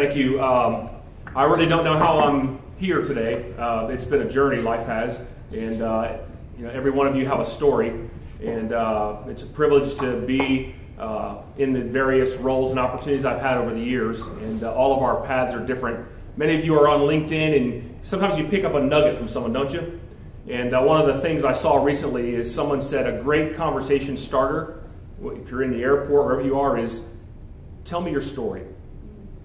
thank you. Um, I really don't know how I'm here today. Uh, it's been a journey, life has, and uh, you know, every one of you have a story, and uh, it's a privilege to be uh, in the various roles and opportunities I've had over the years, and uh, all of our paths are different. Many of you are on LinkedIn, and sometimes you pick up a nugget from someone, don't you? And uh, one of the things I saw recently is someone said a great conversation starter, if you're in the airport, or wherever you are, is tell me your story.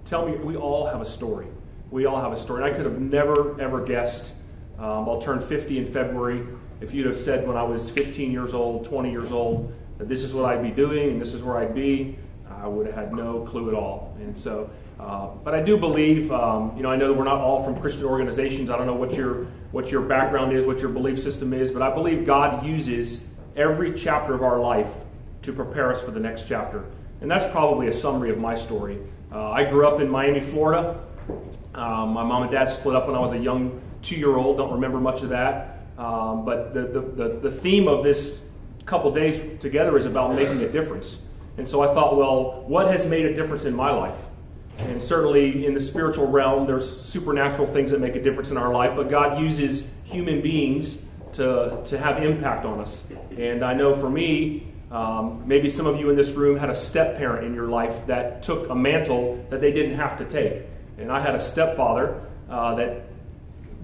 Tell me, we all have a story. We all have a story. And I could have never, ever guessed. Um, I'll turn 50 in February. If you'd have said when I was 15 years old, 20 years old, that this is what I'd be doing and this is where I'd be, I would have had no clue at all. And so, uh, but I do believe, um, you know, I know that we're not all from Christian organizations. I don't know what your what your background is, what your belief system is, but I believe God uses every chapter of our life to prepare us for the next chapter. And that's probably a summary of my story. Uh, I grew up in Miami, Florida. Um, my mom and dad split up when I was a young two year old, don't remember much of that. Um, but the, the, the, the, theme of this couple days together is about making a difference. And so I thought, well, what has made a difference in my life? And certainly in the spiritual realm, there's supernatural things that make a difference in our life, but God uses human beings to, to have impact on us. And I know for me, um, maybe some of you in this room had a step parent in your life that took a mantle that they didn't have to take. And I had a stepfather uh, that,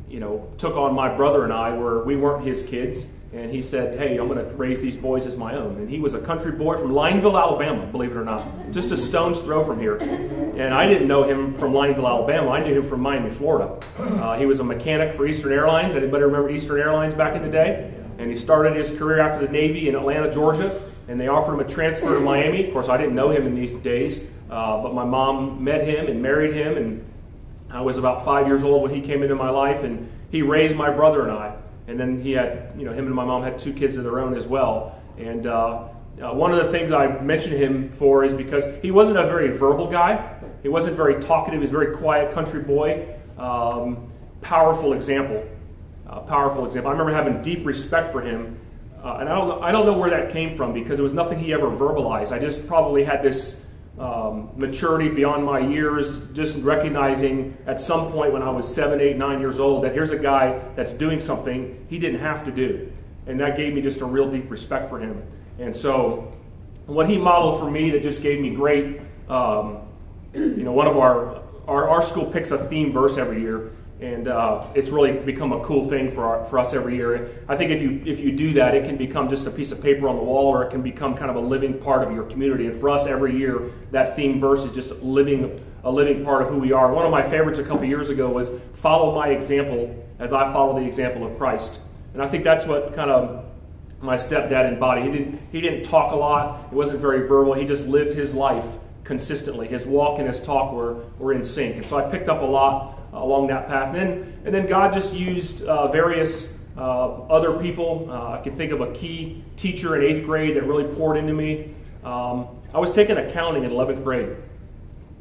you know, took on my brother and I where we weren't his kids. And he said, Hey, I'm going to raise these boys as my own. And he was a country boy from Lineville, Alabama, believe it or not, just a stone's throw from here. And I didn't know him from Lineville, Alabama. I knew him from Miami, Florida. Uh, he was a mechanic for Eastern Airlines. Anybody remember Eastern Airlines back in the day? And he started his career after the Navy in Atlanta, Georgia and they offered him a transfer to Miami. Of course, I didn't know him in these days, uh, but my mom met him and married him, and I was about five years old when he came into my life, and he raised my brother and I. And then he had, you know, him and my mom had two kids of their own as well. And uh, uh, one of the things I mentioned him for is because he wasn't a very verbal guy. He wasn't very talkative. He was a very quiet country boy. Um, powerful example. Powerful example. I remember having deep respect for him uh, and I don't, know, I don't know where that came from because it was nothing he ever verbalized. I just probably had this um, maturity beyond my years, just recognizing at some point when I was seven, eight, nine years old that here's a guy that's doing something he didn't have to do. And that gave me just a real deep respect for him. And so, what he modeled for me that just gave me great, um, you know, one of our, our, our school picks a theme verse every year and uh, it's really become a cool thing for, our, for us every year. I think if you if you do that, it can become just a piece of paper on the wall, or it can become kind of a living part of your community. And for us, every year, that theme verse is just living a living part of who we are. One of my favorites a couple years ago was "Follow my example as I follow the example of Christ," and I think that's what kind of my stepdad embodied. He didn't he didn't talk a lot. He wasn't very verbal. He just lived his life consistently. His walk and his talk were were in sync, and so I picked up a lot along that path. And then, and then God just used uh, various uh, other people. Uh, I can think of a key teacher in eighth grade that really poured into me. Um, I was taking accounting in 11th grade.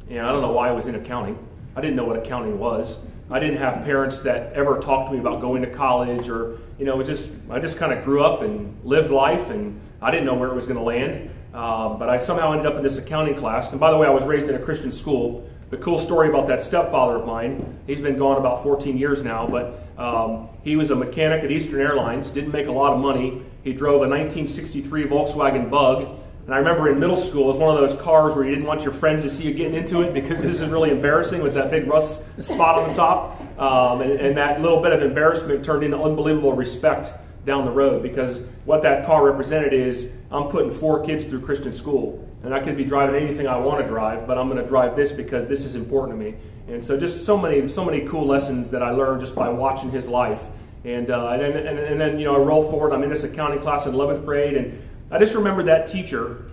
And I don't know why I was in accounting. I didn't know what accounting was. I didn't have parents that ever talked to me about going to college or, you know, it just, I just kind of grew up and lived life and I didn't know where it was going to land. Um, but I somehow ended up in this accounting class. And by the way, I was raised in a Christian school the cool story about that stepfather of mine, he's been gone about 14 years now, but um, he was a mechanic at Eastern Airlines, didn't make a lot of money. He drove a 1963 Volkswagen Bug. And I remember in middle school, it was one of those cars where you didn't want your friends to see you getting into it because this is really embarrassing with that big rust spot on the top. Um, and, and that little bit of embarrassment turned into unbelievable respect down the road because what that car represented is I'm putting four kids through Christian school and I could be driving anything I want to drive, but I'm going to drive this because this is important to me. And so, just so many, so many cool lessons that I learned just by watching his life. And, uh, and, then, and, and, then, you know, I roll forward. I'm in this accounting class in 11th grade, and I just remember that teacher.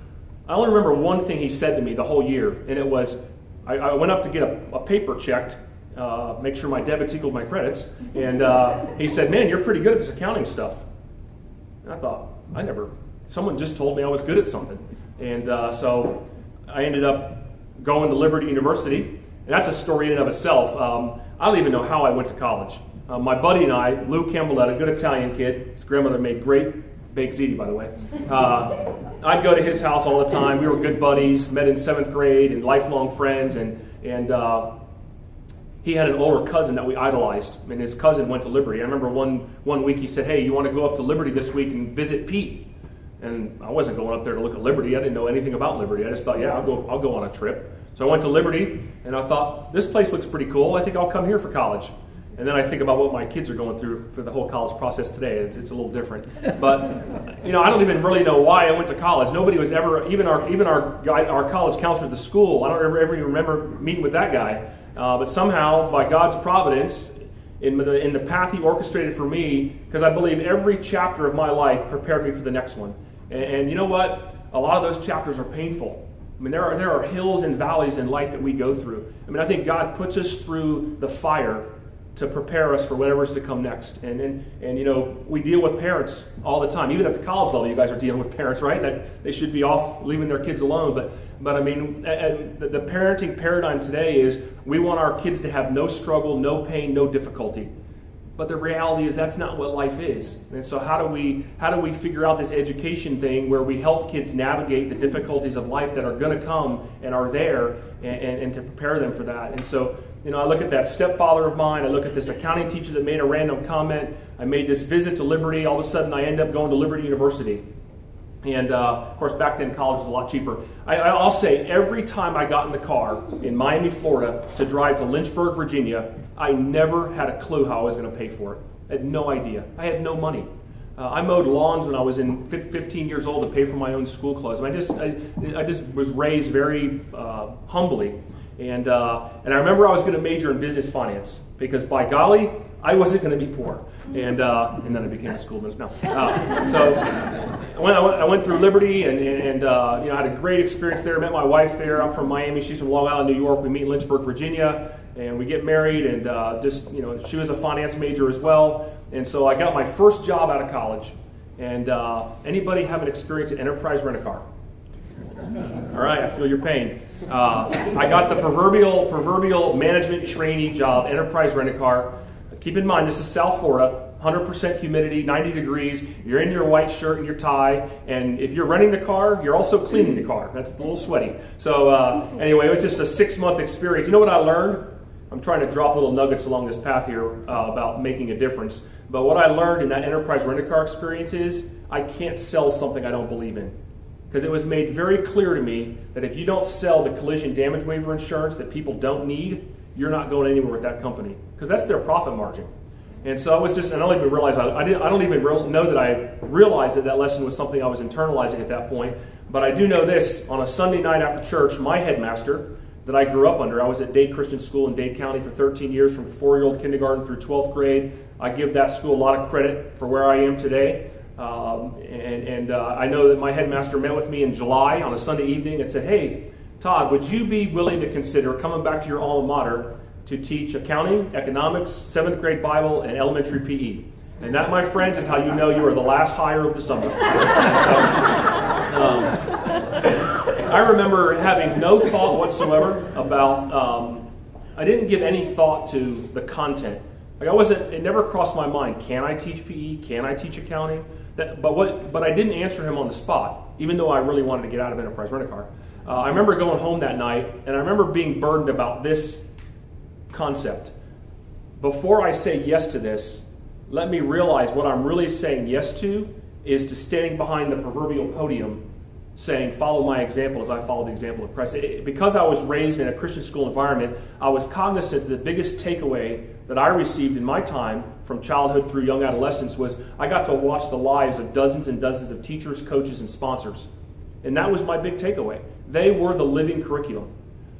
I only remember one thing he said to me the whole year, and it was, I, I went up to get a, a paper checked, uh, make sure my debits equaled my credits, and uh, he said, "Man, you're pretty good at this accounting stuff." And I thought, I never. Someone just told me I was good at something. And uh, so I ended up going to Liberty University. And that's a story in and of itself. Um, I don't even know how I went to college. Uh, my buddy and I, Lou a good Italian kid, his grandmother made great baked ziti, by the way. Uh, I'd go to his house all the time. We were good buddies, met in seventh grade and lifelong friends. And, and uh, he had an older cousin that we idolized, and his cousin went to Liberty. I remember one, one week he said, Hey, you want to go up to Liberty this week and visit Pete? And I wasn't going up there to look at Liberty. I didn't know anything about Liberty. I just thought, yeah, I'll go, I'll go on a trip. So I went to Liberty, and I thought, this place looks pretty cool. I think I'll come here for college. And then I think about what my kids are going through for the whole college process today. It's, it's a little different. But, you know, I don't even really know why I went to college. Nobody was ever, even our, even our, guy, our college counselor at the school, I don't ever, ever remember meeting with that guy. Uh, but somehow, by God's providence, in the, in the path He orchestrated for me, because I believe every chapter of my life prepared me for the next one. And, and you know what? A lot of those chapters are painful. I mean, there are, there are hills and valleys in life that we go through. I mean, I think God puts us through the fire to prepare us for whatever's to come next. And, and, and, you know, we deal with parents all the time. Even at the college level, you guys are dealing with parents, right? That they should be off leaving their kids alone. But, but I mean, the, the parenting paradigm today is we want our kids to have no struggle, no pain, no difficulty. But the reality is that's not what life is. And so how do we how do we figure out this education thing where we help kids navigate the difficulties of life that are going to come and are there and, and, and to prepare them for that? And so you know, I look at that stepfather of mine. I look at this accounting teacher that made a random comment. I made this visit to Liberty. All of a sudden, I end up going to Liberty University. And uh, of course, back then, college was a lot cheaper. I, will say every time I got in the car in Miami, Florida, to drive to Lynchburg, Virginia, I never had a clue how I was going to pay for it. I had no idea. I had no money. Uh, I mowed lawns when I was in 15 years old to pay for my own school clothes. I just, I, I just was raised very uh, humbly. And, uh, and I remember I was going to major in business finance because by golly, I wasn't going to be poor. And, uh, and then I became a school nurse. No. Uh, so I went, I went, I, went, through Liberty and, and uh, you know, I had a great experience there. Met my wife there. I'm from Miami. She's from Long Island, New York. We meet in Lynchburg, Virginia. And we get married. And uh, just, you know, she was a finance major as well. And so I got my first job out of college. And uh, anybody have an experience at Enterprise Rent-A-Car? All right, I feel your pain. Uh, I got the proverbial proverbial management trainee job, enterprise rent a car. Keep in mind, this is South Florida, 100% humidity, 90 degrees. You're in your white shirt and your tie, and if you're renting the car, you're also cleaning the car. That's a little sweaty. So uh, anyway, it was just a six-month experience. You know what I learned? I'm trying to drop little nuggets along this path here uh, about making a difference. But what I learned in that enterprise rent a car experience is I can't sell something I don't believe in because it was made very clear to me that if you don't sell the collision damage waiver insurance that people don't need, you're not going anywhere with that company because that's their profit margin. And so I was just, and I don't even realize, I, I, didn't, I don't even know that I realized that that lesson was something I was internalizing at that point. But I do know this on a Sunday night after church, my headmaster that I grew up under, I was at Dade Christian School in Dade County for 13 years, from four year old kindergarten through 12th grade. I give that school a lot of credit for where I am today. Um, and, and uh, I know that my headmaster met with me in July on a Sunday evening and said, Hey, Todd, would you be willing to consider coming back to your alma mater to teach accounting, economics, seventh grade Bible, and elementary PE? And that, my friends, is how you know you are the last hire of the summer. so, um, I remember having no thought whatsoever about, um, I didn't give any thought to the content. Like I wasn't, it never crossed my mind, can I teach PE? Can I teach accounting? That, but what? But I didn't answer him on the spot, even though I really wanted to get out of Enterprise Rent a Car. Uh, I remember going home that night, and I remember being burdened about this concept. Before I say yes to this, let me realize what I'm really saying yes to is to standing behind the proverbial podium saying, Follow my example as I follow the example of Christ. It, because I was raised in a Christian school environment, I was cognizant that the biggest takeaway that I received in my time from childhood through young adolescence was I got to watch the lives of dozens and dozens of teachers, coaches, and sponsors. And that was my big takeaway. They were the living curriculum.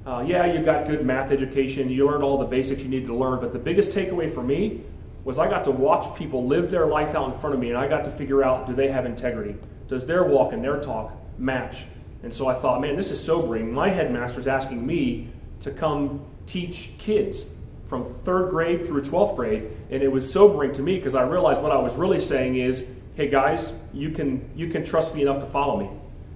Uh, yeah, you got good math education, you learned all the basics you needed to learn, but the biggest takeaway for me was I got to watch people live their life out in front of me, and I got to figure out do they have integrity? Does their walk and their talk match. And so I thought, man, this is sobering. My headmaster's asking me to come teach kids from third grade through 12th grade. And it was sobering to me because I realized what I was really saying is, hey guys, you can, you can trust me enough to follow me.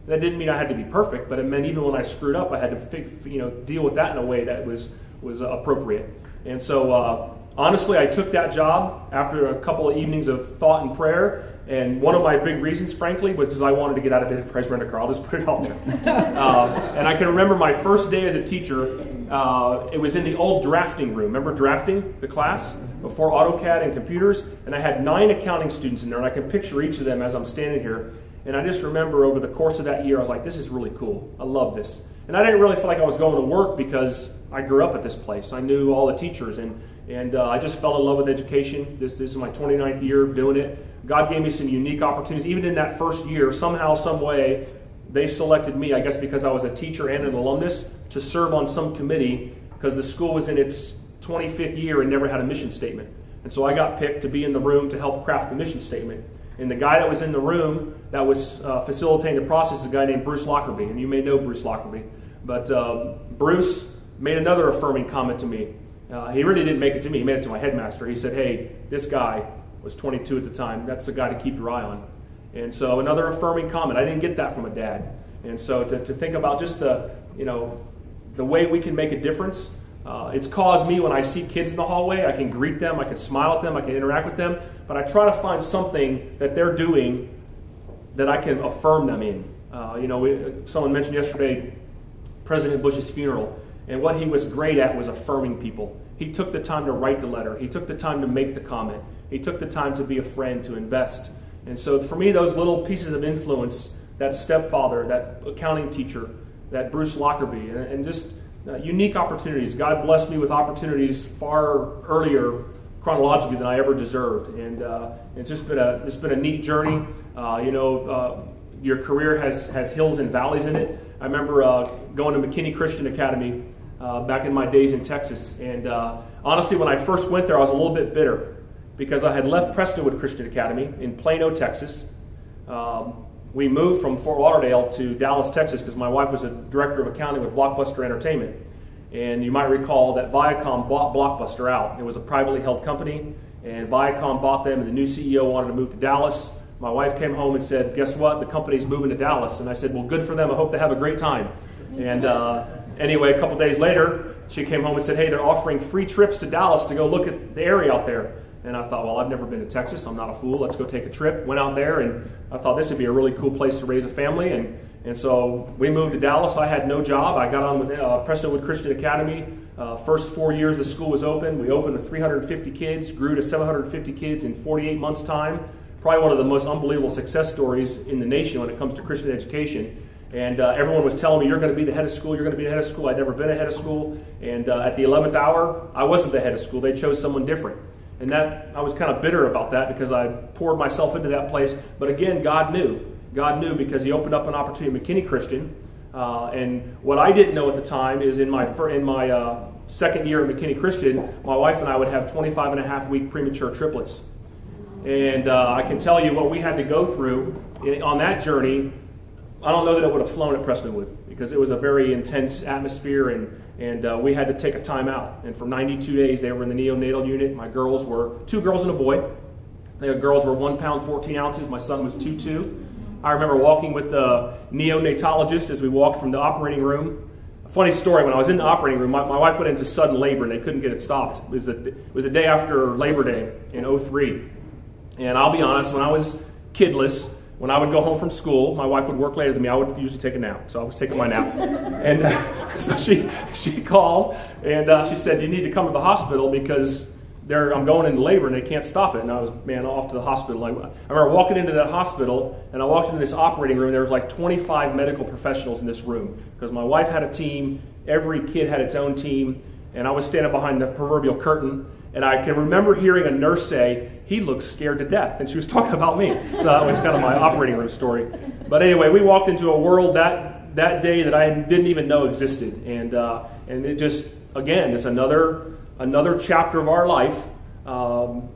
That didn't mean I had to be perfect, but it meant even when I screwed up, I had to you know, deal with that in a way that was, was appropriate. And so, uh, honestly, I took that job after a couple of evenings of thought and prayer, and one of my big reasons, frankly, was because I wanted to get out of enterprise rent a car. I'll just put it out there. um, and I can remember my first day as a teacher. Uh, it was in the old drafting room. Remember drafting the class before AutoCAD and computers? And I had nine accounting students in there, and I can picture each of them as I'm standing here. And I just remember over the course of that year, I was like, this is really cool. I love this. And I didn't really feel like I was going to work because I grew up at this place. I knew all the teachers, and, and uh, I just fell in love with education. This, this is my 29th year doing it. God gave me some unique opportunities. Even in that first year, somehow, some way, they selected me, I guess because I was a teacher and an alumnus, to serve on some committee because the school was in its 25th year and never had a mission statement. And so I got picked to be in the room to help craft the mission statement. And the guy that was in the room that was uh, facilitating the process is a guy named Bruce Lockerbie. And you may know Bruce Lockerbie. But uh, Bruce made another affirming comment to me. Uh, he really didn't make it to me, he made it to my headmaster. He said, Hey, this guy was 22 at the time. That's the guy to keep your eye on. And so another affirming comment. I didn't get that from a dad. And so to, to think about just the, you know, the way we can make a difference. Uh, it's caused me when I see kids in the hallway, I can greet them, I can smile at them, I can interact with them, but I try to find something that they're doing that I can affirm them in. Uh, you know, we, someone mentioned yesterday President Bush's funeral, and what he was great at was affirming people. He took the time to write the letter, he took the time to make the comment, he took the time to be a friend, to invest. And so for me, those little pieces of influence, that stepfather, that accounting teacher, that Bruce Lockerbie, and, and just uh, unique opportunities. God blessed me with opportunities far earlier chronologically than I ever deserved, and uh, it's just been a it's been a neat journey. Uh, you know, uh, your career has has hills and valleys in it. I remember uh, going to McKinney Christian Academy uh, back in my days in Texas, and honestly, when I first went there, I was a little bit bitter because I had left Prestonwood Christian Academy in Plano, Texas. Um, we moved from Fort Lauderdale to Dallas, Texas, because my wife was a director of accounting with Blockbuster Entertainment. And you might recall that Viacom bought Blockbuster out. It was a privately held company, and Viacom bought them, and the new CEO wanted to move to Dallas. My wife came home and said, Guess what? The company's moving to Dallas. And I said, Well, good for them. I hope they have a great time. And uh, anyway, a couple days later, she came home and said, Hey, they're offering free trips to Dallas to go look at the area out there. And I thought, well, I've never been to Texas. I'm not a fool. Let's go take a trip. Went out there, and I thought this would be a really cool place to raise a family. And, and so we moved to Dallas. I had no job. I got on with uh, Prestonwood Christian Academy. Uh, first four years the school was open, we opened with 350 kids, grew to 750 kids in 48 months' time. Probably one of the most unbelievable success stories in the nation when it comes to Christian education. And uh, everyone was telling me, You're going to be the head of school, you're going to be the head of school. I'd never been a head of school. And uh, at the 11th hour, I wasn't the head of school. They chose someone different. And that I was kind of bitter about that because I poured myself into that place. But again, God knew. God knew because He opened up an opportunity at McKinney Christian. Uh, and what I didn't know at the time is in my in my uh, second year at McKinney Christian, my wife and I would have 25 and a half week premature triplets. And uh, I can tell you what we had to go through on that journey. I don't know that it would have flown at Prestonwood because it was a very intense atmosphere and and uh, we had to take a time out. And for 92 days, they were in the neonatal unit. My girls were two girls and a boy. The girls were one pound 14 ounces. My son was two two. I remember walking with the neonatologist as we walked from the operating room. A funny story: when I was in the operating room, my, my wife went into sudden labor and they couldn't get it stopped. It was the, it was the day after Labor Day in 03. And I'll be honest, when I was kidless, when I would go home from school, my wife would work later than me. I would usually take a nap, so I was taking my nap. and uh, so she she called and uh, she said, "You need to come to the hospital because I'm going into labor and they can't stop it." And I was man off to the hospital. I, I remember walking into that hospital and I walked into this operating room. There was like 25 medical professionals in this room because my wife had a team. Every kid had its own team, and I was standing behind the proverbial curtain. And I can remember hearing a nurse say, he looks scared to death. And she was talking about me. So that was kind of my operating room story. But anyway, we walked into a world that, that day that I didn't even know existed. And, uh, and it just, again, it's another, another chapter of our life um,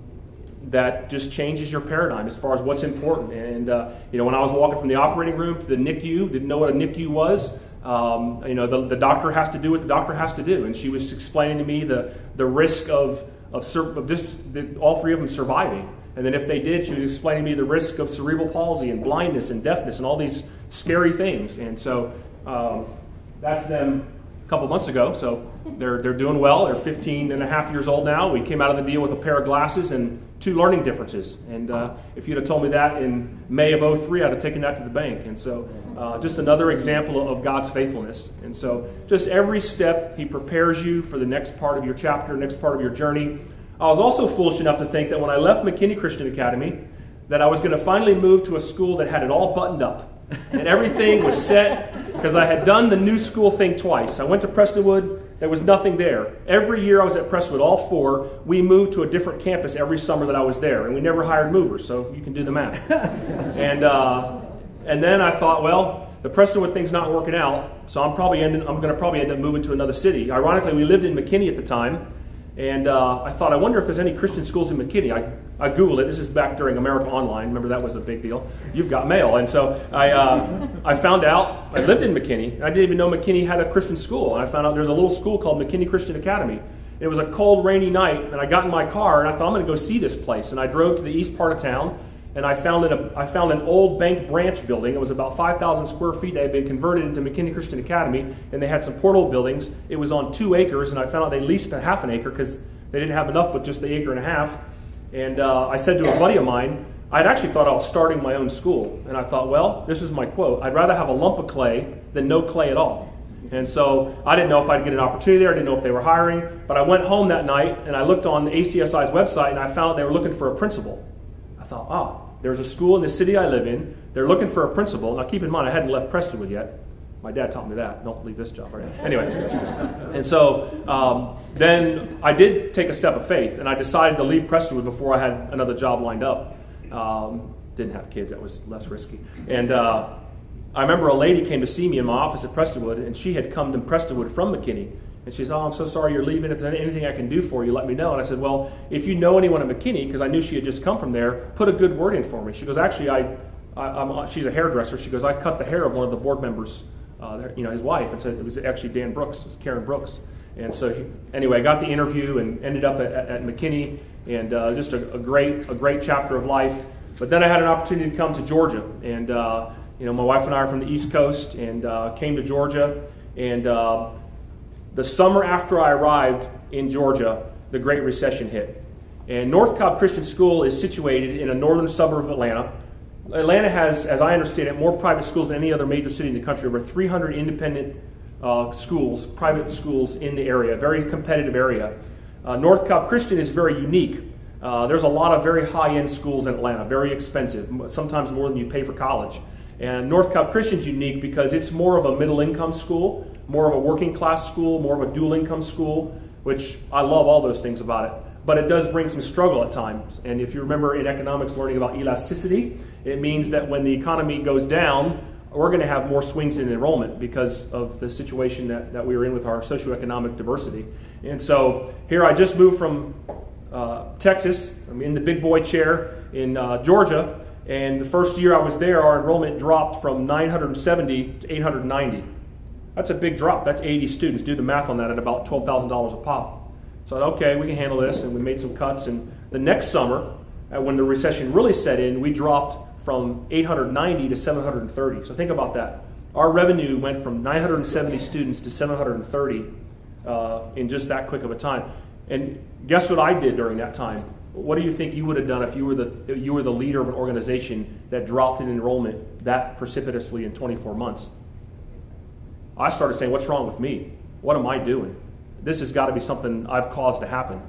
that just changes your paradigm as far as what's important. And, uh, you know, when I was walking from the operating room to the NICU, didn't know what a NICU was. Um, you know, the, the doctor has to do what the doctor has to do. And she was explaining to me the, the risk of of, of the, all three of them surviving. And then if they did, she was explaining to me the risk of cerebral palsy and blindness and deafness and all these scary things. And so um, that's them a couple months ago, so they're, they're doing well. They're 15 and a half years old now. We came out of the deal with a pair of glasses and two learning differences. And uh, if you'd have told me that in May of 03, I'd have taken that to the bank. And so, uh, just another example of God's faithfulness. And so, just every step, He prepares you for the next part of your chapter, next part of your journey. I was also foolish enough to think that when I left McKinney Christian Academy, that I was going to finally move to a school that had it all buttoned up and everything was set because I had done the new school thing twice. I went to Prestonwood, there was nothing there. Every year I was at Prestonwood, all four, we moved to a different campus every summer that I was there, and we never hired movers, so you can do the math. and, uh, and then I thought, well, the Prestonwood thing's not working out, so I'm probably ending, I'm going to probably end up moving to another city. Ironically, we lived in McKinney at the time, and uh, I thought, I wonder if there's any Christian schools in McKinney. I, I Googled it. This is back during America Online. Remember that was a big deal. You've got mail. And so I, uh, I found out, I lived in McKinney. I didn't even know McKinney had a Christian school. And I found out there's a little school called McKinney Christian Academy. It was a cold, rainy night, and I got in my car and I thought, I'm going to go see this place. And I drove to the east part of town and I found, a, I found an old bank branch building. It was about 5,000 square feet. that had been converted into McKinney Christian Academy, and they had some portal buildings. It was on two acres, and I found out they leased a half an acre because they didn't have enough with just the acre and a half. And uh, I said to a buddy of mine, I'd actually thought I was starting my own school. And I thought, well, this is my quote I'd rather have a lump of clay than no clay at all. And so I didn't know if I'd get an opportunity there. I didn't know if they were hiring. But I went home that night and I looked on ACSI's website and I found out they were looking for a principal. I thought, oh, there's a school in the city I live in. They're looking for a principal. Now, keep in mind, I hadn't left Prestonwood yet. My dad taught me that. Don't leave this job. Right? Anyway, and so um, then I did take a step of faith, and I decided to leave Prestonwood before I had another job lined up. Um, didn't have kids; that was less risky. And uh, I remember a lady came to see me in my office at Prestonwood, and she had come to Prestonwood from McKinney. And she said, Oh, I'm so sorry you're leaving. If there's anything I can do for you, let me know. And I said, Well, if you know anyone at McKinney, because I knew she had just come from there, put a good word in for me. She goes, Actually, I, I she's a hairdresser. She goes, I cut the hair of one of the board members, uh, you know, his wife. And so it was actually Dan Brooks, it was Karen Brooks. And so, he, anyway, I got the interview and ended up at, at McKinney, and uh, just a, a, great, a great chapter of life. But then I had an opportunity to come to Georgia, and uh, you know, my wife and I are from the East Coast, and uh, came to Georgia, and uh, the summer after I arrived in Georgia, the Great Recession hit. And North Cobb Christian School is situated in a northern suburb of Atlanta. Atlanta has, as I understand it, more private schools than any other major city in the country. Over 300 independent uh, schools, private schools in the area, very competitive area. Uh, North Cobb Christian is very unique. Uh, there's a lot of very high end schools in Atlanta, very expensive, sometimes more than you pay for college. And North Cobb Christian's unique because it's more of a middle income school more of a working class school, more of a dual income school, which I love all those things about it. But it does bring some struggle at times. And if you remember in economics learning about elasticity, it means that when the economy goes down, we're going to have more swings in enrollment because of the situation that, that we are in with our socioeconomic diversity. And so here I just moved from uh, Texas. I'm in the big boy chair in uh, Georgia. And the first year I was there, our enrollment dropped from 970 to 890. That's a big drop. That's 80 students. Do the math on that at about $12,000 a pop. So, okay, we can handle this, and we made some cuts. And the next summer, uh, when the recession really set in, we dropped from 890 to 730. So, think about that. Our revenue went from 970 students to 730 uh, in just that quick of a time. And guess what I did during that time? What do you think you would have done if you were the, you were the leader of an organization that dropped in enrollment that precipitously in 24 months? I started saying, What's wrong with me? What am I doing? This has got to be something I've caused to happen.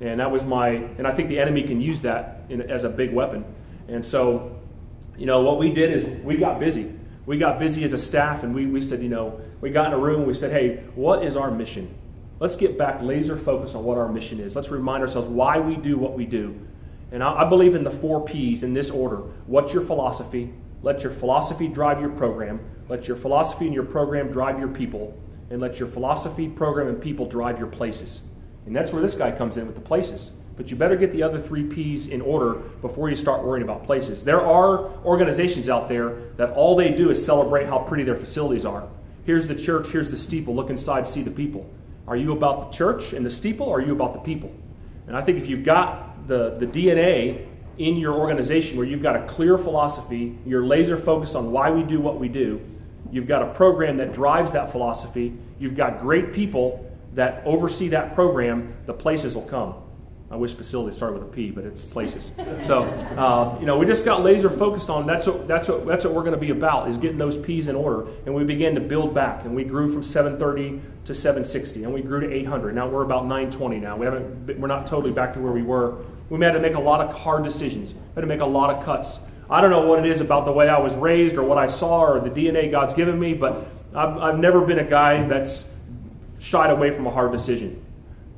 And that was my, and I think the enemy can use that in, as a big weapon. And so, you know, what we did is we got busy. We got busy as a staff and we, we said, you know, we got in a room and we said, hey, what is our mission? Let's get back laser focused on what our mission is. Let's remind ourselves why we do what we do. And I, I believe in the four P's in this order. What's your philosophy? Let your philosophy drive your program. Let your philosophy and your program drive your people. And let your philosophy, program, and people drive your places. And that's where this guy comes in with the places. But you better get the other three P's in order before you start worrying about places. There are organizations out there that all they do is celebrate how pretty their facilities are. Here's the church, here's the steeple, look inside, see the people. Are you about the church and the steeple, or are you about the people? And I think if you've got the, the DNA in your organization where you've got a clear philosophy, you're laser focused on why we do what we do, you've got a program that drives that philosophy, you've got great people that oversee that program, the places will come. I wish facilities started with a P, but it's places. So, uh, you know, we just got laser focused on that's what that's what that's what we're going to be about is getting those P's in order. And we began to build back, and we grew from 730 to 760, and we grew to 800. Now we're about 920 now. We haven't we're not totally back to where we were. We had to make a lot of hard decisions. We had to make a lot of cuts. I don't know what it is about the way I was raised or what I saw or the DNA God's given me, but I've, I've never been a guy that's shied away from a hard decision.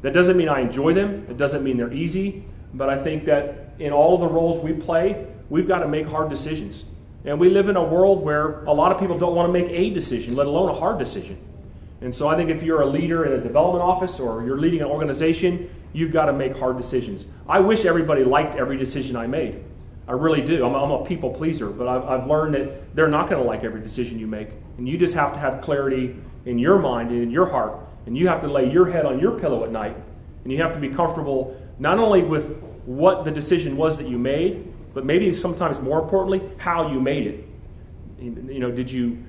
That doesn't mean I enjoy them, it doesn't mean they're easy, but I think that in all the roles we play, we've got to make hard decisions. And we live in a world where a lot of people don't want to make a decision, let alone a hard decision. And so I think if you're a leader in a development office or you're leading an organization, you've got to make hard decisions. I wish everybody liked every decision I made. I really do. I'm, I'm a people pleaser, but I've, I've learned that they're not going to like every decision you make. And you just have to have clarity in your mind and in your heart and you have to lay your head on your pillow at night. And you have to be comfortable not only with what the decision was that you made, but maybe sometimes more importantly, how you made it. You know, did you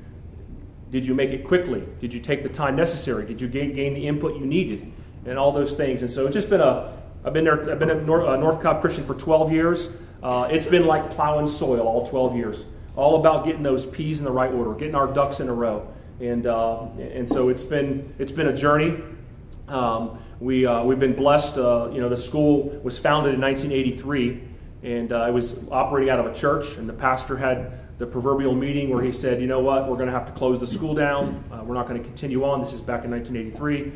did you make it quickly? Did you take the time necessary? Did you gain, gain the input you needed? And all those things. And so it's just been a I've been there. I've been a North, uh, North Cobb Christian for 12 years. Uh, it's been like plowing soil all 12 years. All about getting those P's in the right order, getting our ducks in a row and uh, and so it's been it's been a journey. Um, we uh, we've been blessed. Uh, you know, the school was founded in 1983, and uh, it was operating out of a church. And the pastor had the proverbial meeting where he said, "You know what? We're going to have to close the school down. Uh, we're not going to continue on." This is back in 1983.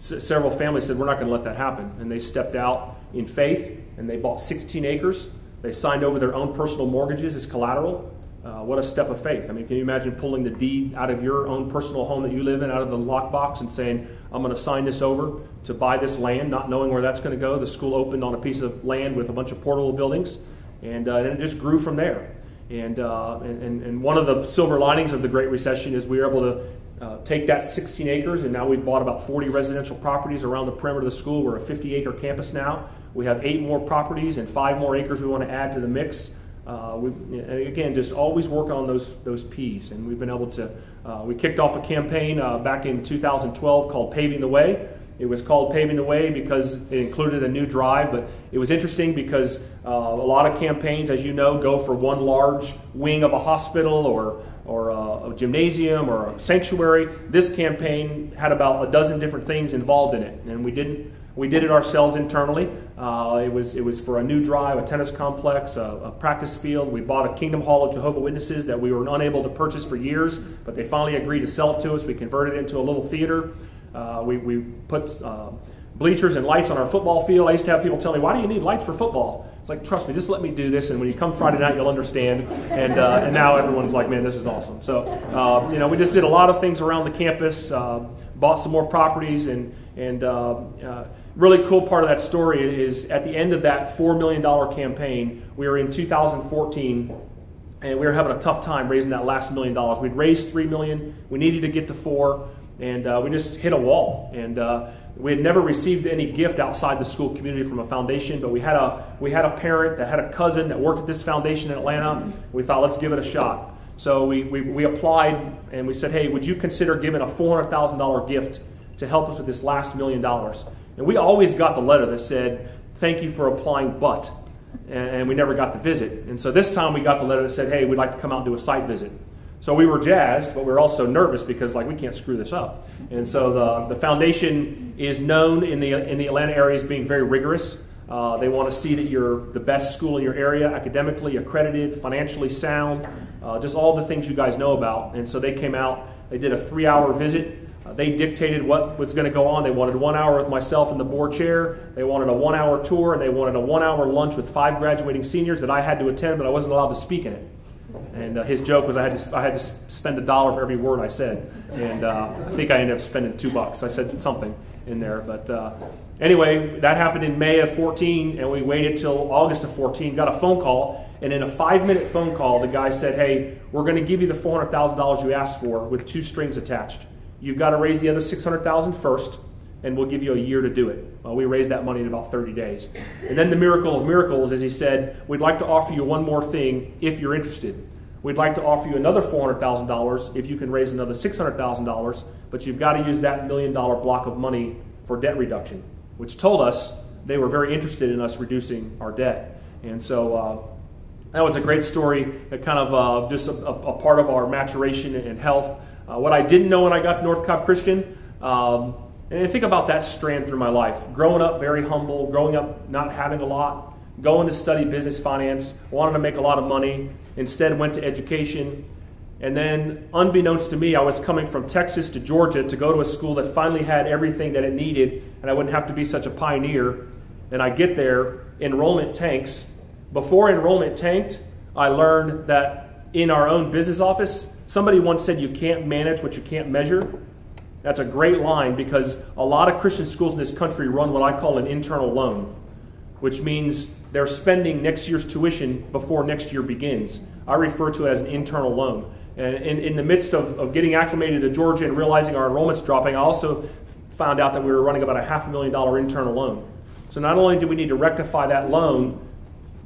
Several families said, "We're not going to let that happen," and they stepped out in faith and they bought 16 acres. They signed over their own personal mortgages as collateral uh, what a step of faith. I mean, can you imagine pulling the deed out of your own personal home that you live in, out of the lockbox, and saying, I'm going to sign this over to buy this land, not knowing where that's going to go? The school opened on a piece of land with a bunch of portable buildings, and, uh, and it just grew from there. And, uh, and, and one of the silver linings of the Great Recession is we were able to uh, take that 16 acres, and now we've bought about 40 residential properties around the perimeter of the school. We're a 50 acre campus now. We have eight more properties and five more acres we want to add to the mix. Uh, we, again, just always work on those those P's, and we've been able to. Uh, we kicked off a campaign uh, back in 2012 called Paving the Way. It was called Paving the Way because it included a new drive, but it was interesting because uh, a lot of campaigns, as you know, go for one large wing of a hospital or or a, a gymnasium or a sanctuary. This campaign had about a dozen different things involved in it, and we didn't we did it ourselves internally. Uh, it, was, it was for a new drive, a tennis complex, a, a, practice field. We bought a Kingdom Hall of Jehovah Witnesses that we were unable to purchase for years, but they finally agreed to sell it to us. We converted it into a little theater. Uh, we, we put uh, bleachers and lights on our football field. I used to have people tell me, Why do you need lights for football? It's like, trust me, just let me do this, and when you come Friday night, you'll understand. And, uh, and now everyone's like, man, this is awesome. So, uh, you know, we just did a lot of things around the campus, uh, bought some more properties, and, and uh, uh, really cool part of that story is at the end of that $4 million campaign, we were in 2014 and we were having a tough time raising that last million dollars. We'd raised 3 million, we needed to get to four, and uh, we just hit a wall. And uh, we had never received any gift outside the school community from a foundation, but we had a, we had a parent that had a cousin that worked at this foundation in Atlanta. We thought, let's give it a shot. So we, we, we applied and we said, hey, would you consider giving a $400,000 gift to help us with this last million dollars? And we always got the letter that said, Thank you for applying, but. And we never got the visit. And so this time we got the letter that said, Hey, we'd like to come out and do a site visit. So we were jazzed, but we were also nervous because like we can't screw this up. And so the, the foundation is known in the in the Atlanta area as being very rigorous. Uh, they want to see that you're the best school in your area, academically accredited, financially sound, uh, just all the things you guys know about. And so they came out. They did a three-hour visit. Uh, they dictated what was going to go on. They wanted one hour with myself in the board chair. They wanted a one hour tour, and they wanted a one hour lunch with five graduating seniors that I had to attend, but I wasn't allowed to speak in it. And uh, his joke was I had to I had to spend a dollar for every word I said, and uh, I think I ended up spending two bucks. I said something in there, but uh, anyway, that happened in May of 14, and we waited till August of 14. Got a phone call, and in a five minute phone call, the guy said, "Hey, we're going to give you the four hundred thousand dollars you asked for with two strings attached." You've got to raise the other 600,000 first, and we'll give you a year to do it. Well, we raised that money in about 30 days. And then the miracle of miracles is he said, We'd like to offer you one more thing if you're interested. We'd like to offer you another $400,000 if you can raise another $600,000, but you've got to use that million dollar block of money for debt reduction, which told us they were very interested in us reducing our debt. And so uh, that was a great story, kind of uh, just a, a, part of our maturation and health. Uh, what I didn't know when I got to North Cobb Christian, um, and I think about that strand through my life. Growing up very humble, growing up not having a lot, going to study business finance, wanting to make a lot of money, instead went to education. And then, unbeknownst to me, I was coming from Texas to Georgia to go to a school that finally had everything that it needed, and I wouldn't have to be such a pioneer. And I get there, enrollment tanks. Before enrollment tanked, I learned that in our own business office, somebody once said you can't manage what you can't measure. That's a great line because a lot of Christian schools in this country run what I call an internal loan, which means they're spending next year's tuition before next year begins. I refer to it as an internal loan. And in, in the midst of, of getting acclimated to Georgia and realizing our enrollment's dropping, I also found out that we were running about a half a million dollar internal loan. So not only do we need to rectify that loan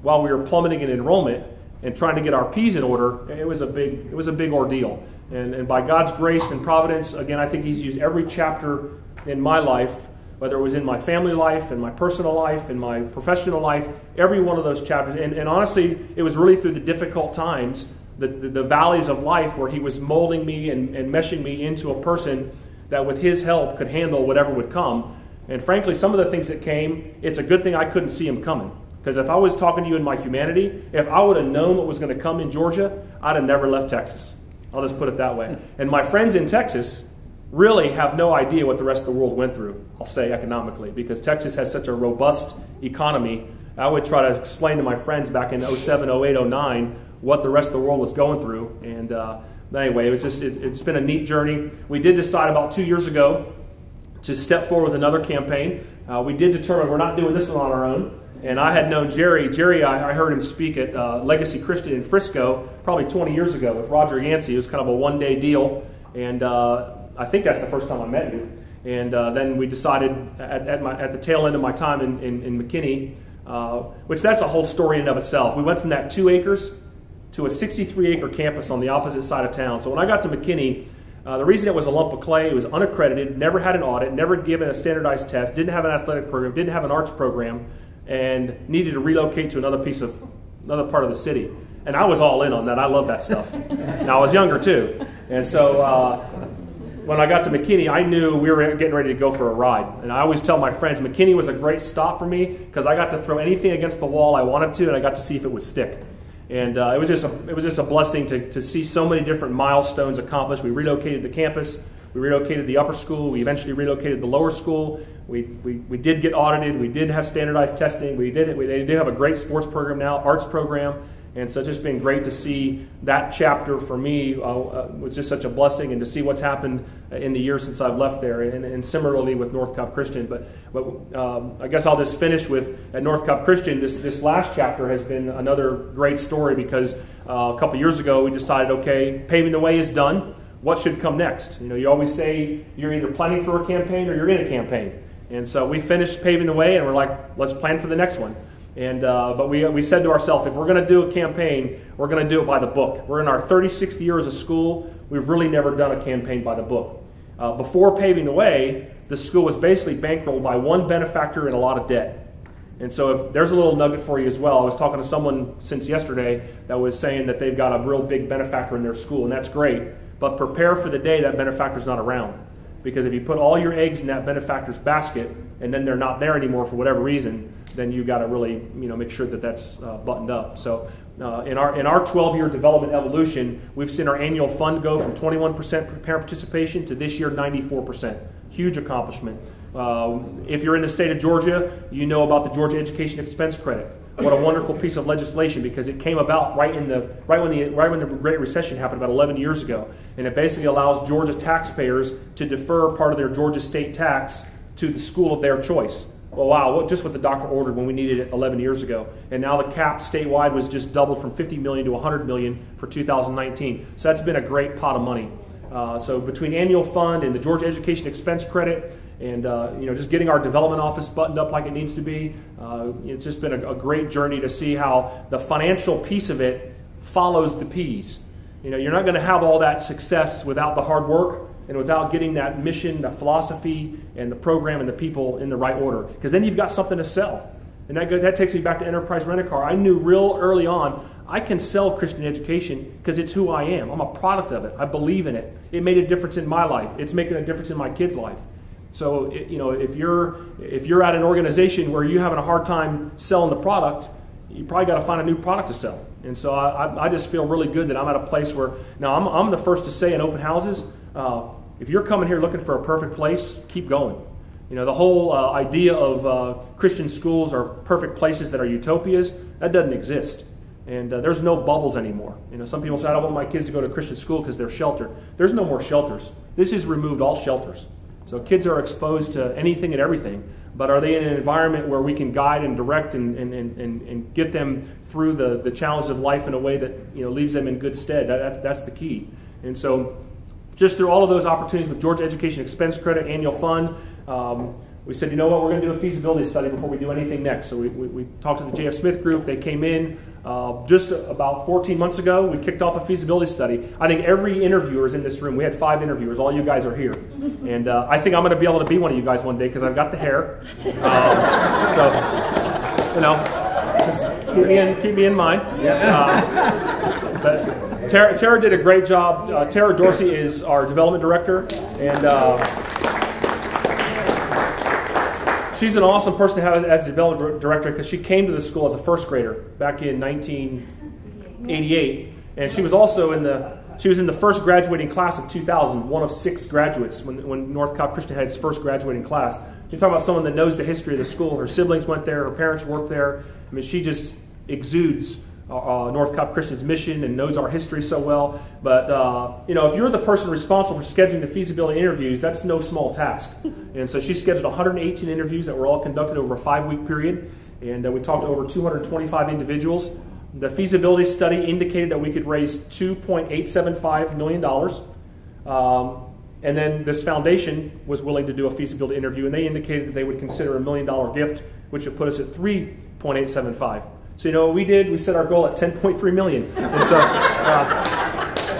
while we were plummeting in enrollment and trying to get our P's in order, it was a big, it was a big ordeal. And, and by God's grace and providence, again, I think He's used every chapter in my life, whether it was in my family life, in my personal life, in my professional life, every one of those chapters. And, and honestly, it was really through the difficult times, the, the, the valleys of life, where He was molding me and, and meshing me into a person that, with His help, could handle whatever would come. And frankly, some of the things that came, it's a good thing I couldn't see them coming. Because if I was talking to you in my humanity, if I would have known what was going to come in Georgia, I'd have never left Texas. I'll just put it that way. And my friends in Texas really have no idea what the rest of the world went through, I'll say economically, because Texas has such a robust economy. I would try to explain to my friends back in 07, 08, 09 what the rest of the world was going through. And uh, anyway, it was just, it, has been a neat journey. We did decide about two years ago to step forward with another campaign. Uh, we did determine we're not doing this one on our own. And I had known Jerry. Jerry, I, I heard him speak at uh, Legacy Christian in Frisco probably 20 years ago with Roger Yancey. It was kind of a one day deal. And uh, I think that's the first time I met you. And uh, then we decided at, at, my, at, the tail end of my time in, in, in McKinney, uh, which that's a whole story in and of itself. We went from that two acres to a 63 acre campus on the opposite side of town. So when I got to McKinney, uh, the reason it was a lump of clay, it was unaccredited, never had an audit, never given a standardized test, didn't have an athletic program, didn't have an arts program and needed to relocate to another piece of another part of the city. And I was all in on that. I love that stuff. now I was younger too, and so uh, when I got to McKinney, I knew we were getting ready to go for a ride. And I always tell my friends, McKinney was a great stop for me because I got to throw anything against the wall I wanted to, and I got to see if it would stick. And uh, it was just a, it was just a blessing to, to see so many different milestones accomplished. We relocated the campus. We relocated the upper school. We eventually relocated the lower school. We, we, we did get audited. We did have standardized testing. We did it. We, they do have a great sports program now, arts program. And so it's just been great to see that chapter for me uh, uh, was just such a blessing and to see what's happened in the years since I've left there and, and similarly with North Cobb Christian. But, but um, I guess I'll just finish with at North Cobb Christian, this, this last chapter has been another great story because uh, a couple years ago we decided, okay, paving the way is done. What should come next? You know, you always say you're either planning for a campaign or you're in a campaign. And so we finished paving the way, and we're like, let's plan for the next one. And uh, but we, we said to ourselves, if we're going to do a campaign, we're going to do it by the book. We're in our 36th year as a school. We've really never done a campaign by the book. Uh, before paving the way, the school was basically bankrolled by one benefactor and a lot of debt. And so if, there's a little nugget for you as well. I was talking to someone since yesterday that was saying that they've got a real big benefactor in their school, and that's great. But prepare for the day that benefactor's not around. Because if you put all your eggs in that benefactor's basket and then they're not there anymore for whatever reason, then you've got to really you know make sure that that's uh, buttoned up. So uh, in our in our 12-year development evolution, we've seen our annual fund go from 21% parent participation to this year 94%. Huge accomplishment. Uh, if you're in the state of Georgia, you know about the Georgia Education Expense Credit. What a wonderful piece of legislation because it came about right in the right when the right when the Great Recession happened about 11 years ago, and it basically allows Georgia taxpayers to defer part of their Georgia state tax to the school of their choice. Well, wow, just what the doctor ordered when we needed it 11 years ago. And now the cap statewide was just doubled from 50 million to 100 million for 2019. So that's been a great pot of money. Uh, so between annual fund and the Georgia Education Expense Credit, and uh, you know just getting our development office buttoned up like it needs to be, uh, it's just been a, a great journey to see how the financial piece of it follows the P's. You know, you're not going to have all that success without the hard work and without getting that mission, that philosophy, and the program and the people in the right order. Because then you've got something to sell. And that, that takes me back to Enterprise Rent a Car. I knew real early on I can sell Christian education because it's who I am. I'm a product of it. I believe in it. It made a difference in my life. It's making a difference in my kids' life. So, you know, if you're if you're at an organization where you're having a hard time selling the product, you probably got to find a new product to sell. And so I, I just feel really good that I'm at a place where now I'm, I'm the first to say in open houses, uh, if you're coming here looking for a perfect place, keep going. You know, the whole uh, idea of uh, Christian schools are perfect places that are utopias, that doesn't exist. And uh, there's no bubbles anymore. You know, some people say, I don't want my kids to go to Christian school because they're sheltered. There's no more shelters. This has removed all shelters. So kids are exposed to anything and everything. But are they in an environment where we can guide and direct and, and, and, and get them through the, the challenge of life in a way that you know, leaves them in good stead? That, that, that's the key. And so just through all of those opportunities with Georgia Education Expense Credit, Annual Fund, um, we said, you know what, we're going to do a feasibility study before we do anything next. So we, we, we talked to the J.F. Smith Group. They came in uh, just about 14 months ago. We kicked off a feasibility study. I think every interviewer is in this room. We had five interviewers. All you guys are here. And uh, I think I'm going to be able to be one of you guys one day because I've got the hair. Uh, so, you know, keep me in, keep me in mind. Uh, but Tara, Tara, did a great job. Uh, Tara Dorsey is our development director. And uh, she's an awesome person to have as a development director because she came to the school as a first grader back in 1988, and she was also in the she was in the first graduating class of 2000, one of six graduates when, when North Cobb Christian had its first graduating class. You're talking about someone that knows the history of the school. Her siblings went there, her parents worked there. I mean, she just exudes uh, uh, North Cobb Christian's mission and knows our history so well. But, uh, you know, if you're the person responsible for scheduling the feasibility interviews, that's no small task. And so she scheduled 118 interviews that were all conducted over a five week period. And uh, we talked to over 225 individuals. The feasibility study indicated that we could raise $2.875 million. Um, and then this foundation was willing to do a feasibility interview, and they indicated that they would consider a million dollar gift, which would put us at 3.875. So you know what we did? We set our goal at 10.3 million. And so, uh,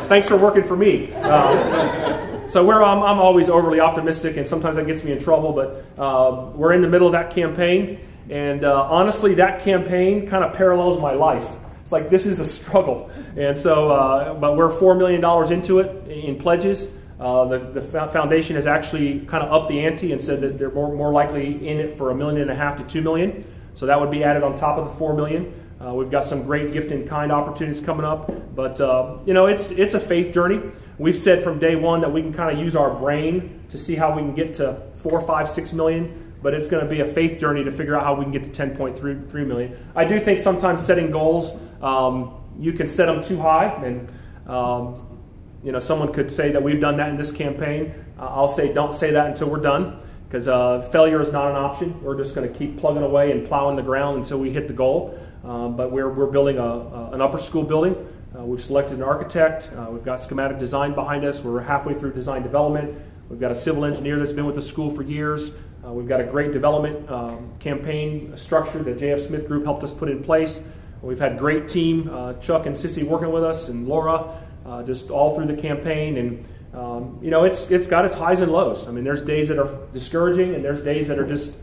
thanks for working for me. Uh, so I'm, I'm, always overly optimistic, and sometimes that gets me in trouble. But uh, we're in the middle of that campaign, and uh, honestly, that campaign kind of parallels my life. It's like this is a struggle, and so, uh, but we're four million dollars into it in pledges. Uh, the, the foundation has actually kind of upped the ante and said that they're more, more likely in it for a million and a half to two million. So that would be added on top of the four million. Uh, we've got some great gift in kind opportunities coming up, but uh, you know it's it's a faith journey. We've said from day one that we can kind of use our brain to see how we can get to four, five, six million, but it's going to be a faith journey to figure out how we can get to 10.3 million. I do think sometimes setting goals, um, you can set them too high, and um, you know someone could say that we've done that in this campaign. Uh, I'll say don't say that until we're done because uh, failure is not an option. We're just going to keep plugging away and plowing the ground until we hit the goal. Um, but we're, we're building a, a, an upper school building. Uh, we've selected an architect. Uh, we've got schematic design behind us. We're halfway through design development. We've got a civil engineer that's been with the school for years. Uh, we've got a great development um, campaign structure that JF Smith Group helped us put in place. We've had great team, uh, Chuck and Sissy working with us, and Laura, uh, just all through the campaign. And um, you know, it's, it's got its highs and lows. I mean, there's days that are discouraging and there's days that are just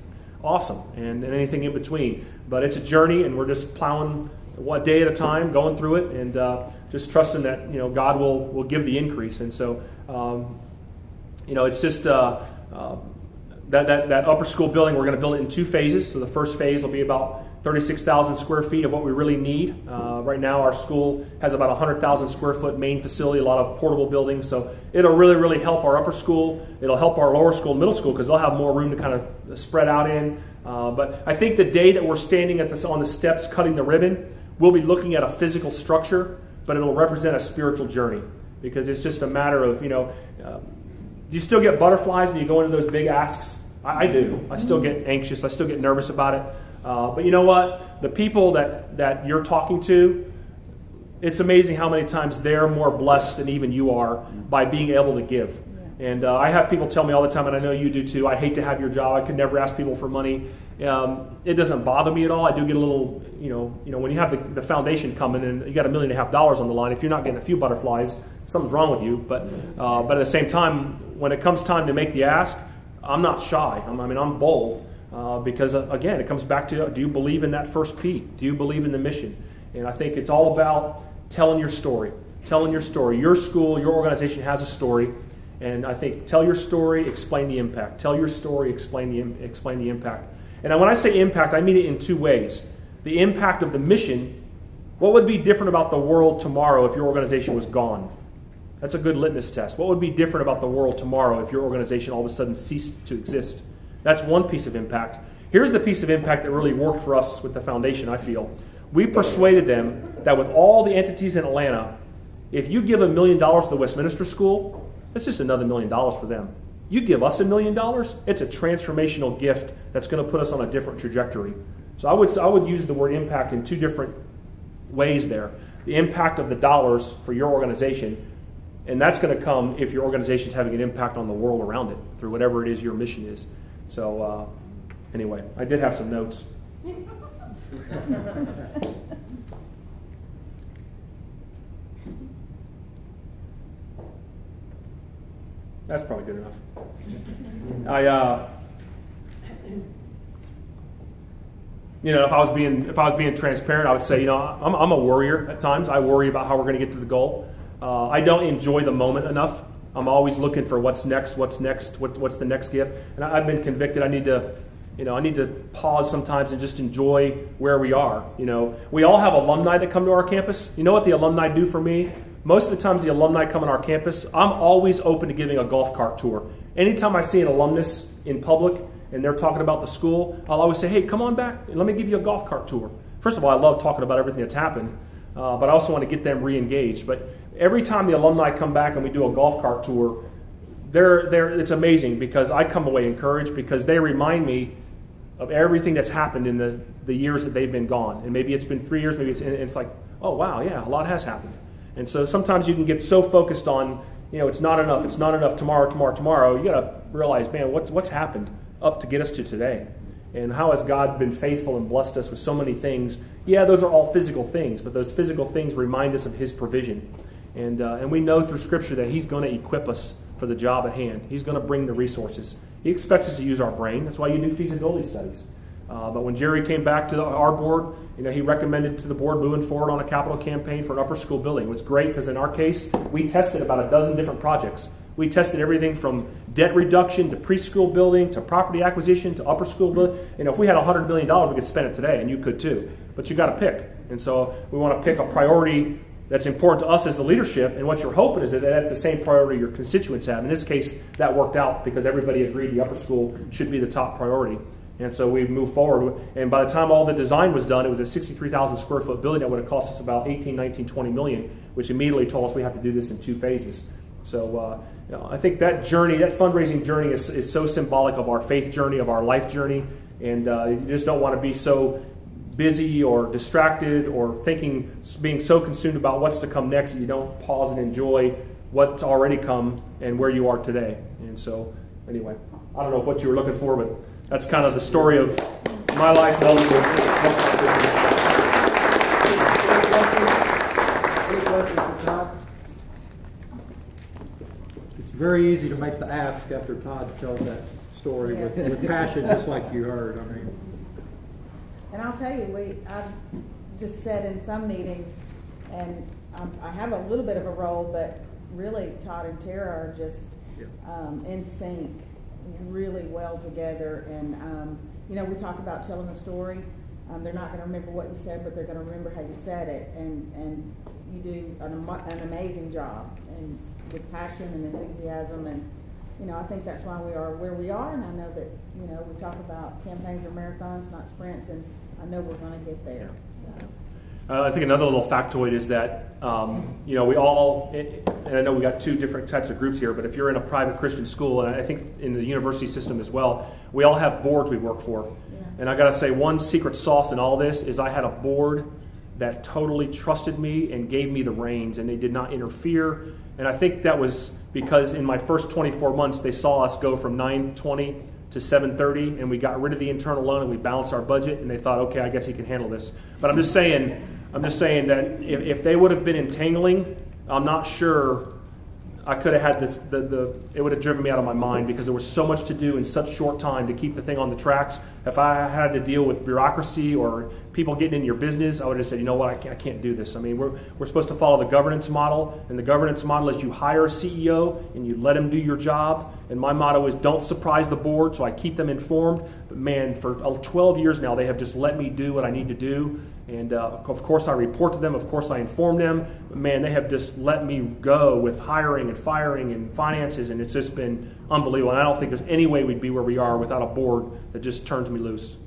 awesome and, and anything in between. But it's a journey and we're just plowing one day at a time, going through it and uh, just trusting that, you know, God will, will give the increase. And so, um, you know, it's just uh, uh, that, that, that upper school building, we're going to build it in two phases. So the first phase will be about 36,000 square feet of what we really need. Uh, right now, our school has about 100,000 square foot main facility, a lot of portable buildings. So it'll really, really help our upper school. It'll help our lower school, middle school, because they'll have more room to kind of spread out in. Uh, but I think the day that we're standing at this on the steps cutting the ribbon, we'll be looking at a physical structure, but it'll represent a spiritual journey because it's just a matter of you know. Uh, you still get butterflies when you go into those big asks? I, I do. I still get anxious. I still get nervous about it. Uh, but you know what? The people that, that you're talking to, it's amazing how many times they're more blessed than even you are by being able to give. And uh, I have people tell me all the time, and I know you do too, I hate to have your job. I could never ask people for money. Um, it doesn't bother me at all. I do get a little, you know, you know, when you have the, the foundation coming and you got a million and a half dollars on the line, if you're not getting a few butterflies, something's wrong with you. But, uh, but at the same time, when it comes time to make the ask, I'm not shy. I'm, I mean, I'm bold uh, because, uh, again, it comes back to do you believe in that first P? Do you believe in the mission? And I think it's all about telling your story. Telling your story. Your school, your organization has a story. And I think tell your story, explain the impact. Tell your story, explain the, explain the impact. And when I say impact, I mean it in two ways. The impact of the mission, what would be different about the world tomorrow if your organization was gone? That's a good litmus test. What would be different about the world tomorrow if your organization all of a sudden ceased to exist? That's one piece of impact. Here's the piece of impact that really worked for us with the foundation, I feel. We persuaded them that with all the entities in Atlanta, if you give a million dollars to the Westminster School, it's just another million dollars for them. You give us a million dollars, it's a transformational gift that's going to put us on a different trajectory. So I would, I would use the word impact in two different ways there. The impact of the dollars for your organization, and that's going to come if your organization is having an impact on the world around it through whatever it is your mission is. So, uh, anyway, I did have some notes. That's probably good enough. I, uh, you know, if I was being if I was being transparent, I would say, you know, I'm, I'm a worrier at times. I worry about how we're going to get to the goal. Uh, I don't enjoy the moment enough. I'm always looking for what's next, what's next, what, what's the next gift. And I, I've been convicted. I need to, you know, I need to pause sometimes and just enjoy where we are. You know, we all have alumni that come to our campus. You know what the alumni do for me? Most of the times, the alumni come on our campus. I'm always open to giving a golf cart tour. Anytime I see an alumnus in public and they're talking about the school, I'll always say, hey, come on back and let me give you a golf cart tour. First of all, I love talking about everything that's happened, uh, but I also want to get them re engaged. But every time the alumni come back and we do a golf cart tour, they're, they're, it's amazing because I come away encouraged because they remind me of everything that's happened in the, the years that they've been gone. And maybe it's been three years, maybe it's, it's like, oh, wow, yeah, a lot has happened. And so sometimes you can get so focused on, you know, it's not enough, it's not enough tomorrow, tomorrow, tomorrow. You got to realize, man, what's, what's happened up to get us to today? And how has God been faithful and blessed us with so many things? Yeah, those are all physical things, but those physical things remind us of His provision. And, uh, and we know through Scripture that He's going to equip us for the job at hand. He's going to bring the resources. He expects us to use our brain. That's why you do feasibility studies. Uh, but when Jerry came back to the, our board, you know, he recommended to the board moving forward on a capital campaign for an upper school building. It was great because in our case, we tested about a dozen different projects. We tested everything from debt reduction to preschool building to property acquisition to upper school building. You know, if we had $100 million, we could spend it today, and you could too. But you got to pick. And so we want to pick a priority that's important to us as the leadership. And what you're hoping is that that's the same priority your constituents have. In this case, that worked out because everybody agreed the upper school should be the top priority. And so we moved forward. And by the time all the design was done, it was a 63,000 square foot building that would have cost us about 18, 19, 20 million, which immediately told us we have to do this in two phases. So uh, you know, I think that journey, that fundraising journey, is, is so symbolic of our faith journey, of our life journey. And uh, you just don't want to be so busy or distracted or thinking, being so consumed about what's to come next that you don't pause and enjoy what's already come and where you are today. And so, anyway, I don't know if what you were looking for, but that's kind of the story of my life. It's very easy to make the ask after Todd tells that story with, with passion, just like you heard. I mean, and I'll tell you, we I've just said in some meetings, and um, I have a little bit of a role, but really Todd and Tara are just um, in sync really well together. And, um, you know, we talk about telling a story. Um, they're not going to remember what you said, but they're going to remember how you said it. And, and you do an, an amazing job and with passion and enthusiasm. And, you know, I think that's why we are where we are. And I know that, you know, we talk about campaigns or marathons, not sprints. And I know we're going to get there. So. Uh, I think another little factoid is that um, you know we all, and I know we got two different types of groups here, but if you're in a private Christian school, and I think in the university system as well, we all have boards we work for. Yeah. And I got to say, one secret sauce in all this is I had a board that totally trusted me and gave me the reins, and they did not interfere. And I think that was because in my first 24 months, they saw us go from 920 to 730 and we got rid of the internal loan and we balanced our budget and they thought okay i guess he can handle this. But i'm just saying i'm just saying that if, if they would have been entangling i'm not sure i could have had this the, the it would have driven me out of my mind because there was so much to do in such short time to keep the thing on the tracks if i had to deal with bureaucracy or people getting in your business i would have said you know what i can't, I can't do this i mean we're, we're supposed to follow the governance model and the governance model is you hire a ceo and you let him do your job and my motto is don't surprise the board, so I keep them informed. But man, for uh, 12 years now, they have just let me do what I need to do. And uh, of course, I report to them. Of course, I inform them. But man, they have just let me go with hiring and firing and finances, and it's just been unbelievable. And I don't think there's any way we'd be where we are without a board that just turns me loose.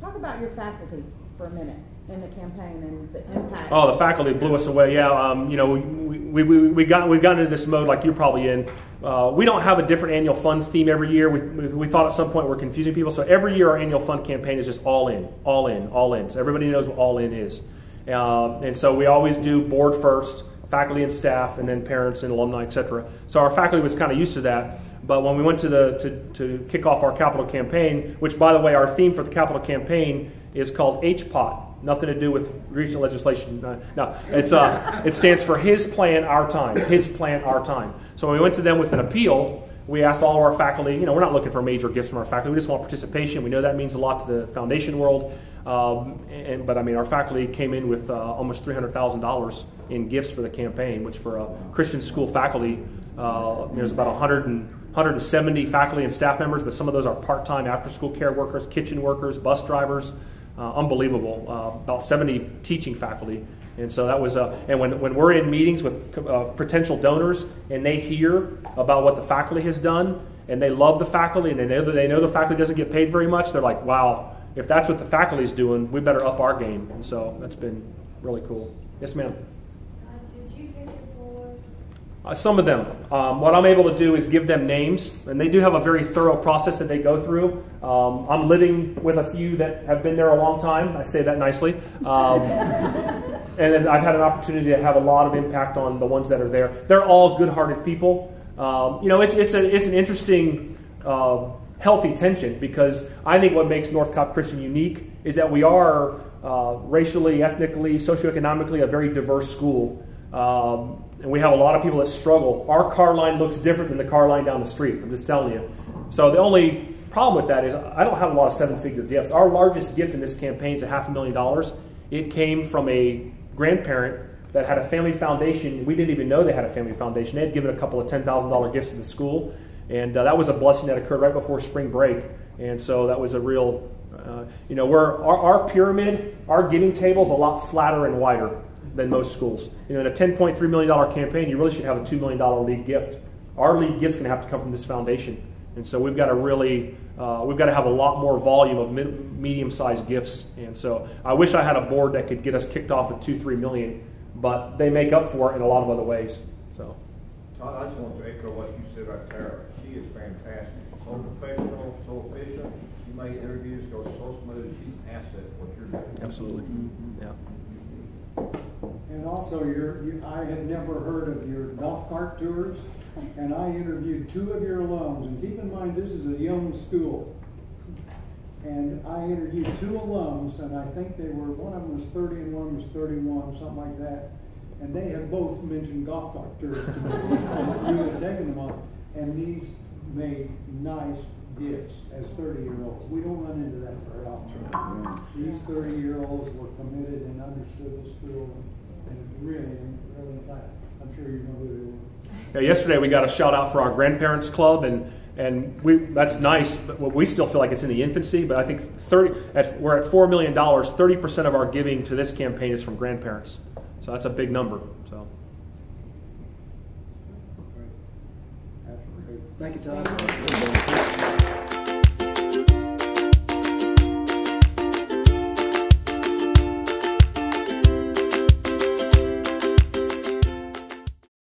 Talk about your faculty for a minute in the campaign and the impact. Oh, the faculty blew us away. Yeah, um, you know, we, we, we, we, got, we've gotten into this mode like you're probably in. Uh, we don't have a different annual fund theme every year. We, we thought at some point we're confusing people. So every year our annual fund campaign is just all in, all in, all in. So everybody knows what all in is. Uh, and so we always do board first, faculty and staff, and then parents and alumni, etc. So our faculty was kind of used to that. But when we went to the to, to kick off our capital campaign, which by the way, our theme for the capital campaign is called HPOT, Nothing to do with regional legislation. Uh, no, it's, uh, it stands for His Plan, Our Time. His Plan, Our Time. So when we went to them with an appeal, we asked all of our faculty, you know, we're not looking for major gifts from our faculty. We just want participation. We know that means a lot to the foundation world. Um, and, but I mean, our faculty came in with uh, almost $300,000 in gifts for the campaign, which for a Christian school faculty, uh, there's about 100 and, 170 faculty and staff members, but some of those are part time after school care workers, kitchen workers, bus drivers uh, unbelievable. Uh, about 70 teaching faculty. And so that was, uh, and when, when we're in meetings with uh, potential donors and they hear about what the faculty has done and they love the faculty and they know that they know the faculty doesn't get paid very much, they're like, wow, if that's what the faculty is doing, we better up our game. And so that's been really cool. Yes, ma'am. Uh, some of them. Um, what I'm able to do is give them names, and they do have a very thorough process that they go through. Um, I'm living with a few that have been there a long time. I say that nicely. Um, and I've had an opportunity to have a lot of impact on the ones that are there. They're all good hearted people. Um, you know, it's, it's, a, it's an interesting, uh, healthy tension because I think what makes North Cobb Christian unique is that we are uh, racially, ethnically, socioeconomically a very diverse school. Um, and we have a lot of people that struggle. Our car line looks different than the car line down the street. I'm just telling you. So the only problem with that is I don't have a lot of seven-figure gifts. Our largest gift in this campaign is a half a million dollars. It came from a grandparent that had a family foundation. We didn't even know they had a family foundation. They had given a couple of $10,000 gifts to the school. And uh, that was a blessing that occurred right before spring break. And so that was a real, uh, you know, where our, our pyramid, our giving table is a lot flatter and wider than most schools. You know, in a $10.3 million campaign, you really should have a $2 million lead gift. Our lead gift's going to have to come from this foundation. And so we've got to really, uh, we've got to have a lot more volume of medium-sized gifts. And so I wish I had a board that could get us kicked off at two, three million, but they make up for it in a lot of other ways. So. Todd, I just want to echo what you said right there. She is fantastic, so professional, so efficient. She made interviews go so smooth. She's an asset. What you're doing. Absolutely. Mm-hmm. Yeah. And also, your, you, I had never heard of your golf cart tours, and I interviewed two of your alums. And keep in mind, this is a young school. And I interviewed two alums, and I think they were, one of them was 30 and one was 31, something like that. And they had both mentioned golf cart tours to me. and you had taken them on. And these made nice gifts as 30 year olds. We don't run into that very often. These 30 year olds were committed and understood the school and, and really, really glad. I'm sure you know who they were. Yeah, yesterday we got a shout out for our grandparents club and and we that's nice, but we still feel like it's in the infancy. But I think 30 at, we're at four million dollars. 30 percent of our giving to this campaign is from grandparents, so that's a big number. So. Thank you, Todd.